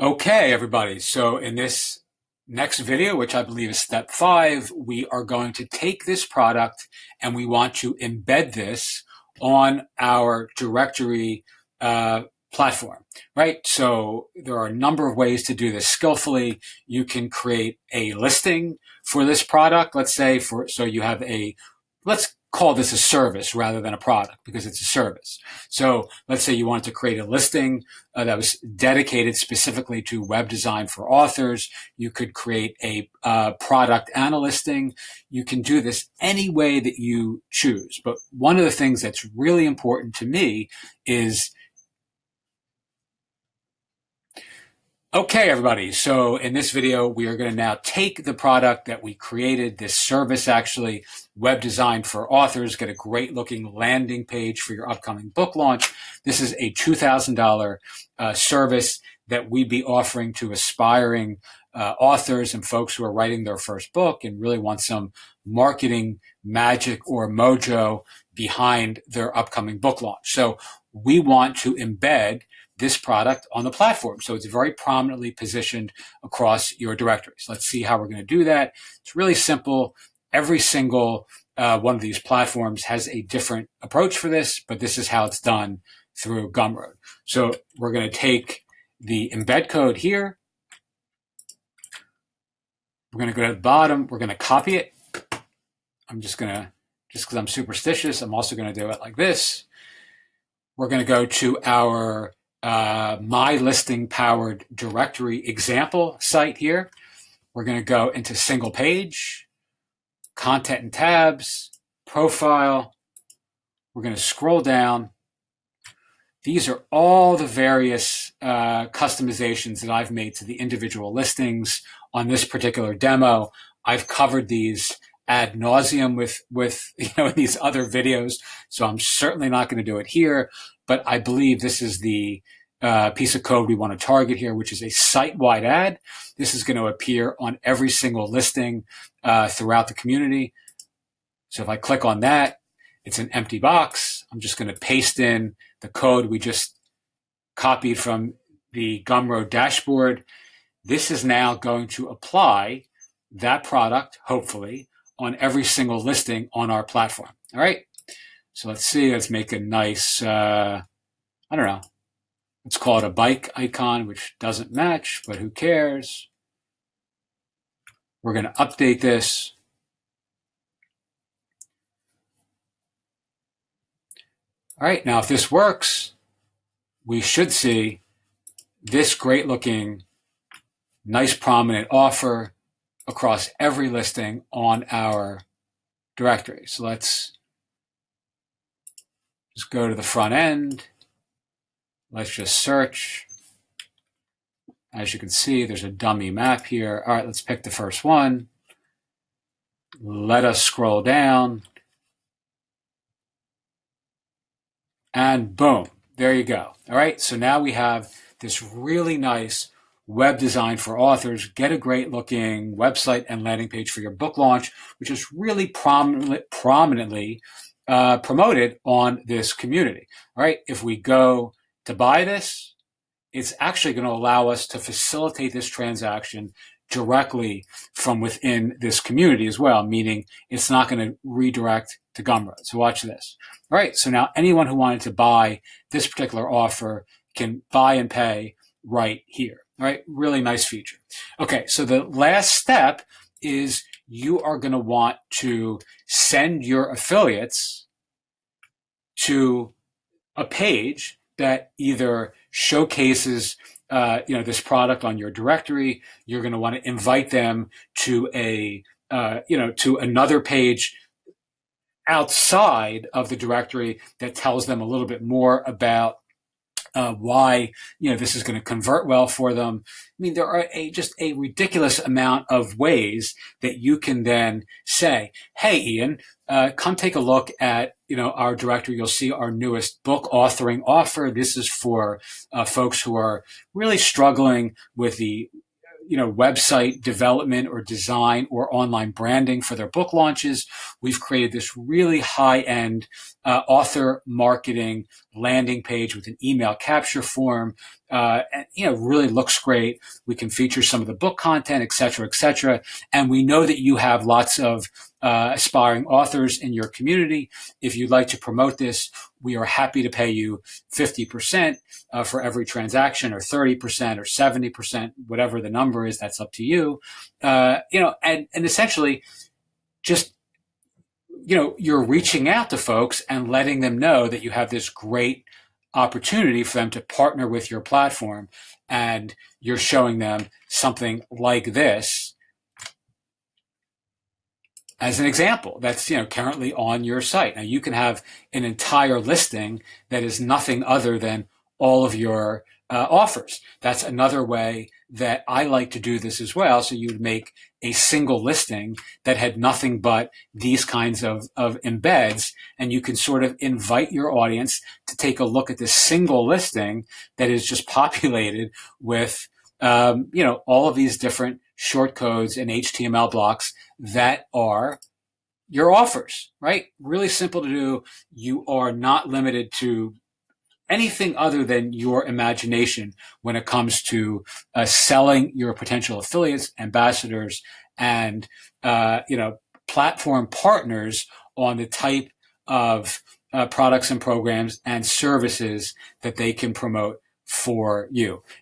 Okay, everybody. So in this next video, which I believe is step five, we are going to take this product and we want to embed this on our directory uh, platform, right? So there are a number of ways to do this skillfully. You can create a listing for this product. Let's say for, so you have a, let's call this a service rather than a product because it's a service. So let's say you wanted to create a listing uh, that was dedicated specifically to web design for authors. You could create a uh, product and a listing. You can do this any way that you choose. But one of the things that's really important to me is Okay, everybody. So in this video, we are going to now take the product that we created, this service actually, web design for authors, get a great looking landing page for your upcoming book launch. This is a $2,000 uh, service that we'd be offering to aspiring uh, authors and folks who are writing their first book and really want some marketing magic or mojo behind their upcoming book launch. So we want to embed this product on the platform. So it's very prominently positioned across your directories. Let's see how we're going to do that. It's really simple. Every single uh, one of these platforms has a different approach for this, but this is how it's done through Gumroad. So we're going to take the embed code here. We're going to go to the bottom. We're going to copy it. I'm just going to, just because I'm superstitious, I'm also going to do it like this. We're going to go to our uh, MyListing powered directory example site here. We're going to go into single page, content and tabs, profile. We're going to scroll down. These are all the various uh, customizations that I've made to the individual listings on this particular demo. I've covered these ad nauseum with with you know these other videos, so I'm certainly not going to do it here. But I believe this is the uh, piece of code we want to target here, which is a site-wide ad. This is going to appear on every single listing uh, throughout the community. So if I click on that, it's an empty box. I'm just going to paste in the code we just copied from the Gumroad dashboard. This is now going to apply that product, hopefully, on every single listing on our platform. All right. So let's see. Let's make a nice, uh, I don't know, Let's call it a bike icon, which doesn't match, but who cares? We're going to update this. All right, now if this works, we should see this great looking, nice prominent offer across every listing on our directory. So let's just go to the front end Let's just search. As you can see, there's a dummy map here. All right, let's pick the first one. Let us scroll down. And boom, there you go. All right, so now we have this really nice web design for authors. Get a great looking website and landing page for your book launch, which is really prominently, prominently uh, promoted on this community. All right, if we go to buy this, it's actually going to allow us to facilitate this transaction directly from within this community as well, meaning it's not going to redirect to Gumroad. So watch this. All right. So now anyone who wanted to buy this particular offer can buy and pay right here. All right. Really nice feature. Okay. So the last step is you are going to want to send your affiliates to a page that either showcases uh, you know this product on your directory. You're going to want to invite them to a uh, you know to another page outside of the directory that tells them a little bit more about uh, why you know this is going to convert well for them. I mean, there are a, just a ridiculous amount of ways that you can then say, "Hey, Ian, uh, come take a look at you know our directory. You'll see our newest book authoring offer. This is for uh, folks who are really struggling with the you know, website development or design or online branding for their book launches. We've created this really high end uh, author marketing landing page with an email capture form. Uh, and, you know, really looks great. We can feature some of the book content, et cetera, et cetera. And we know that you have lots of uh, aspiring authors in your community. If you'd like to promote this, we are happy to pay you 50% uh, for every transaction or 30% or 70%, whatever the number is, that's up to you. Uh, you know, and, and essentially just, you know, you're reaching out to folks and letting them know that you have this great opportunity for them to partner with your platform and you're showing them something like this as an example that's you know currently on your site. Now you can have an entire listing that is nothing other than all of your uh, offers. That's another way that i like to do this as well. So you would make a single listing that had nothing but these kinds of, of embeds and you can sort of invite your audience to take a look at this single listing that is just populated with um, you know all of these different short codes and HTML blocks that are your offers, right? Really simple to do. You are not limited to anything other than your imagination when it comes to uh, selling your potential affiliates, ambassadors, and uh, you know platform partners on the type of uh, products and programs and services that they can promote for you.